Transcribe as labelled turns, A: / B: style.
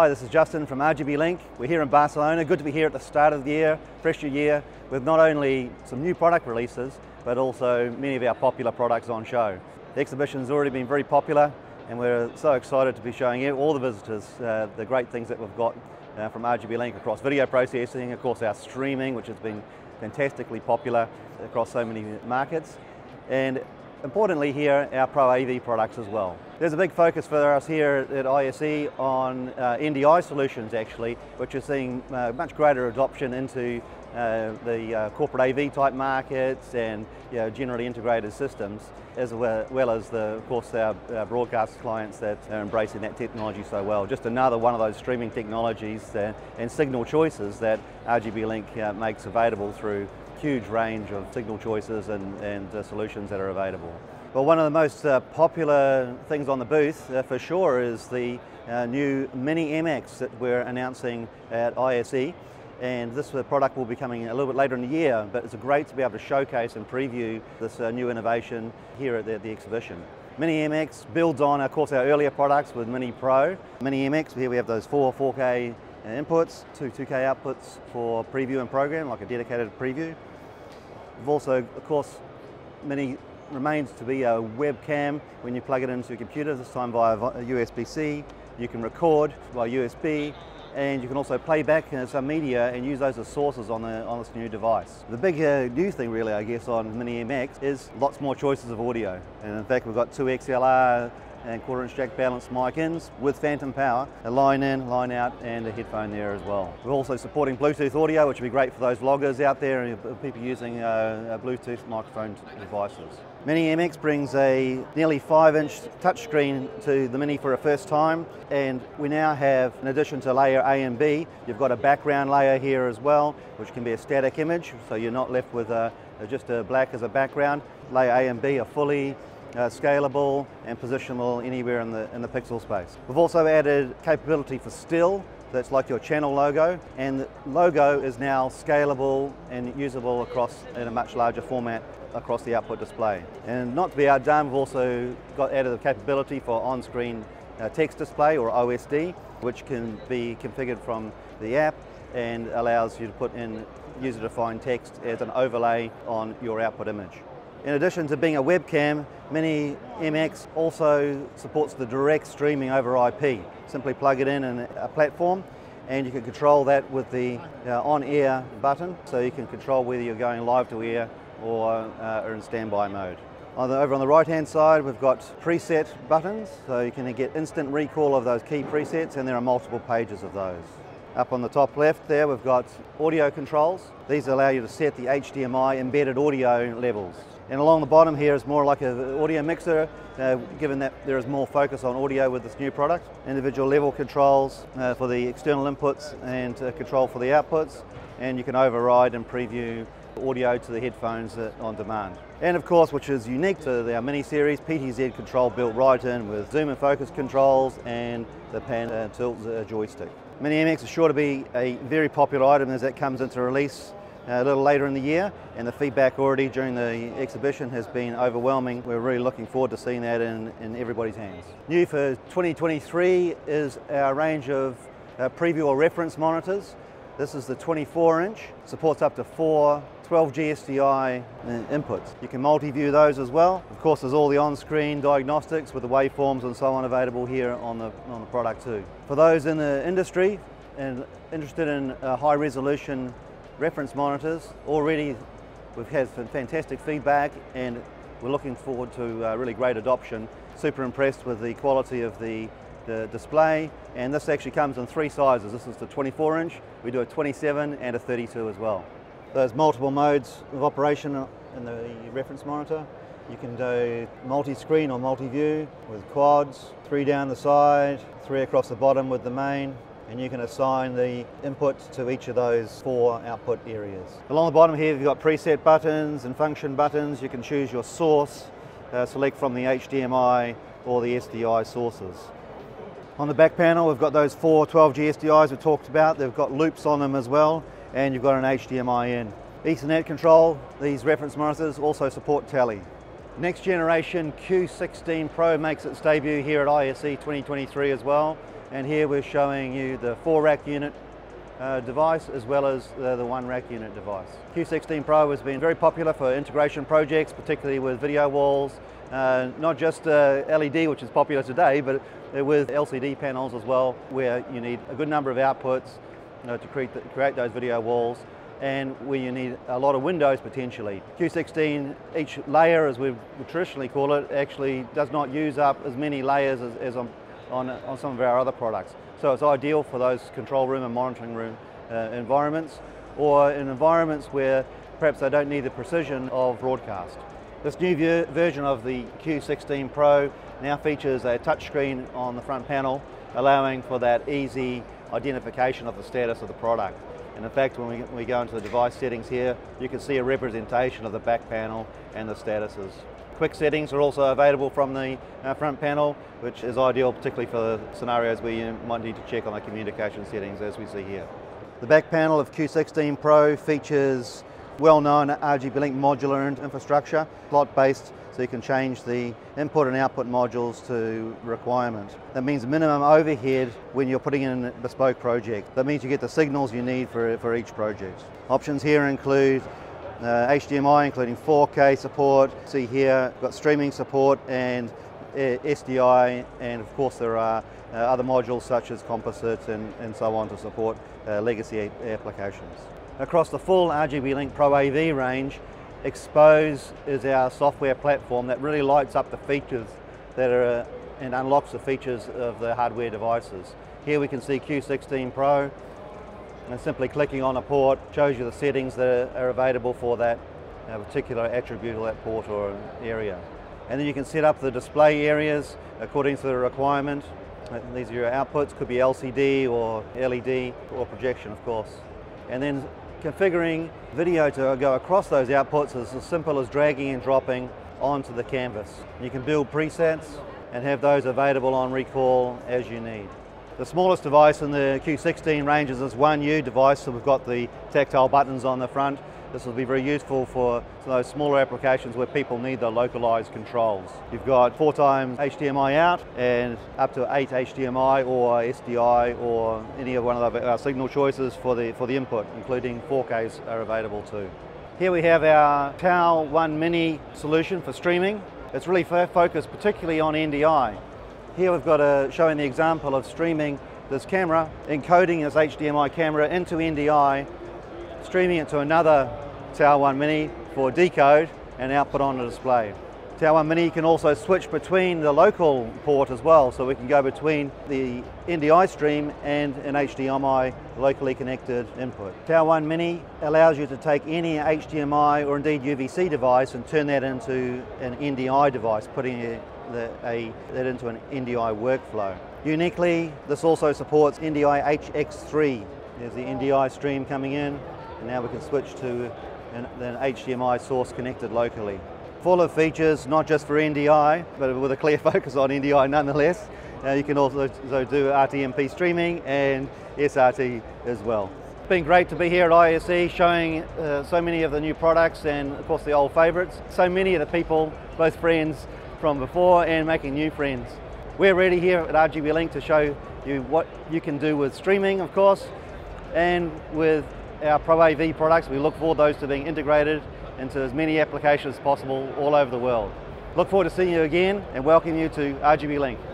A: Hi, this is Justin from RGBlink. We're here in Barcelona. Good to be here at the start of the year, fresh new year, with not only some new product releases, but also many of our popular products on show. The exhibition's already been very popular, and we're so excited to be showing you, all the visitors, uh, the great things that we've got uh, from RGBlink across video processing, of course our streaming, which has been fantastically popular across so many markets, and importantly here, our Pro AV products as well. There's a big focus for us here at ISE on uh, NDI solutions actually, which are seeing uh, much greater adoption into uh, the uh, corporate AV type markets and you know, generally integrated systems, as well, well as the, of course our, our, broadcast clients that are embracing that technology so well. Just another one of those streaming technologies and signal choices that RGBlink uh, makes available through huge range of signal choices and, and uh, solutions that are available. Well, one of the most uh, popular things on the booth uh, for sure is the uh, new Mini MX that we're announcing at ISE. And this uh, product will be coming a little bit later in the year, but it's great to be able to showcase and preview this uh, new innovation here at the, the exhibition. Mini MX builds on, of course, our earlier products with Mini Pro. Mini MX, here we have those four 4K inputs, two 2K outputs for preview and program, like a dedicated preview. We've also, of course, Mini remains to be a webcam when you plug it into your computer, this time via USB-C. You can record by USB and you can also play back some media and use those as sources on, the, on this new device. The big uh, new thing really I guess on Mini MX is lots more choices of audio and in fact we've got two XLR and quarter inch jack balanced mic ins with phantom power, a line in, line out and a headphone there as well. We're also supporting Bluetooth audio which would be great for those vloggers out there and people using uh, Bluetooth microphone devices. Mini MX brings a nearly 5 inch touchscreen to the Mini for a first time and we now have, in addition to layer A and B, you've got a background layer here as well which can be a static image so you're not left with a, just a black as a background. Layer A and B are fully uh, scalable and positionable anywhere in the, in the pixel space. We've also added capability for still, that's like your channel logo, and the logo is now scalable and usable across in a much larger format across the output display. And not to be outdone, we've also got added the capability for on-screen uh, text display or OSD, which can be configured from the app and allows you to put in user-defined text as an overlay on your output image. In addition to being a webcam, Mini MX also supports the direct streaming over IP. Simply plug it in in a platform and you can control that with the uh, on-air button so you can control whether you're going live to air or uh, are in standby mode. On the, over on the right hand side we've got preset buttons so you can get instant recall of those key presets and there are multiple pages of those. Up on the top left there we've got audio controls. These allow you to set the HDMI embedded audio levels. And along the bottom here is more like an audio mixer, uh, given that there is more focus on audio with this new product. Individual level controls uh, for the external inputs and uh, control for the outputs. And you can override and preview audio to the headphones uh, on demand. And of course, which is unique to our mini series, PTZ control built right in with zoom and focus controls and the pan and tilt uh, joystick. Mini MX is sure to be a very popular item as that comes into release a little later in the year and the feedback already during the exhibition has been overwhelming. We're really looking forward to seeing that in, in everybody's hands. New for 2023 is our range of uh, preview or reference monitors. This is the 24 inch, supports up to four 12G SDI uh, inputs. You can multi-view those as well. Of course, there's all the on-screen diagnostics with the waveforms and so on available here on the, on the product too. For those in the industry and interested in high resolution reference monitors. Already we've had some fantastic feedback and we're looking forward to uh, really great adoption. Super impressed with the quality of the, the display and this actually comes in three sizes. This is the 24 inch, we do a 27 and a 32 as well. There's multiple modes of operation in the reference monitor. You can do multi-screen or multi-view with quads, three down the side, three across the bottom with the main, and you can assign the inputs to each of those four output areas. Along the bottom here you've got preset buttons and function buttons. You can choose your source, uh, select from the HDMI or the SDI sources. On the back panel we've got those four 12G SDIs we talked about. They've got loops on them as well and you've got an HDMI in. Ethernet control, these reference monitors also support tele. Next generation Q16 Pro makes its debut here at ISE 2023 as well. And here we're showing you the four rack unit uh, device as well as the, the, one rack unit device. Q16 Pro has been very popular for integration projects, particularly with video walls, uh, not just uh, LED, which is popular today, but with LCD panels as well, where you need a good number of outputs you know, to create, the, create those video walls and where you need a lot of windows potentially. Q16, each layer as we traditionally call it, actually does not use up as many layers as, as on, on, on, some of our other products. So it's ideal for those control room and monitoring room uh, environments or in environments where perhaps they don't need the precision of broadcast. This new version of the Q16 Pro now features a touchscreen on the front panel allowing for that easy identification of the status of the product. And in fact, when we, we go into the device settings here, you can see a representation of the back panel and the statuses. Quick settings are also available from the uh, front panel, which is ideal particularly for scenarios where you might need to check on the communication settings as we see here. The back panel of Q16 Pro features well-known RGBlink modular infrastructure, slot-based so you can change the input and output modules to requirement. That means minimum overhead when you're putting in a bespoke project. That means you get the signals you need for, for each project. Options here include uh, HDMI including 4K support, see here, got streaming support and uh, SDI and of course there are uh, other modules such as composites and, and so on to support uh, legacy applications. Across the full RGBlink Pro AV range XPOSE is our software platform that really lights up the features that are and unlocks the features of the hardware devices. Here we can see Q16 Pro and simply clicking on a port shows you the settings that are available for that uh, particular attribute or that port or area. And then you can set up the display areas according to the requirement. These are your outputs, could be LCD or LED or projection of course. And then Configuring video to go across those outputs is as simple as dragging and dropping onto the canvas. You can build presets and have those available on recall as you need. The smallest device in the Q16 range is One U device, so we've got the tactile buttons on the front this will be very useful for those smaller applications where people need the localized controls. You've got four times HDMI out and up to eight HDMI or SDI or any of one of our signal choices for the, for the input, including 4Ks are available too. Here we have our TAO 1 Mini solution for streaming. It's really focused particularly on NDI. Here we've got a, showing the example of streaming this camera, encoding this HDMI camera into NDI streaming it to another TAO 1 Mini for decode and output on the display. TAO 1 Mini can also switch between the local port as well, so we can go between the NDI stream and an HDMI locally connected input. TAO 1 Mini allows you to take any HDMI or indeed UVC device and turn that into an NDI device, putting a, the, a, that into an NDI workflow. Uniquely, this also supports NDI HX3. There's the NDI stream coming in, and now we can switch to an, an HDMI source connected locally. Full of features, not just for NDI, but with a clear focus on NDI nonetheless. Uh, you can also, also do RTMP streaming and SRT as well. It's been great to be here at ISE showing uh, so many of the new products and of course the old favourites. So many of the people, both friends from before and making new friends. We're ready here at RGBlink to show you what you can do with streaming of course and with our Pro AV products. We look forward those to being integrated into as many applications as possible all over the world. Look forward to seeing you again and welcome you to RGBlink.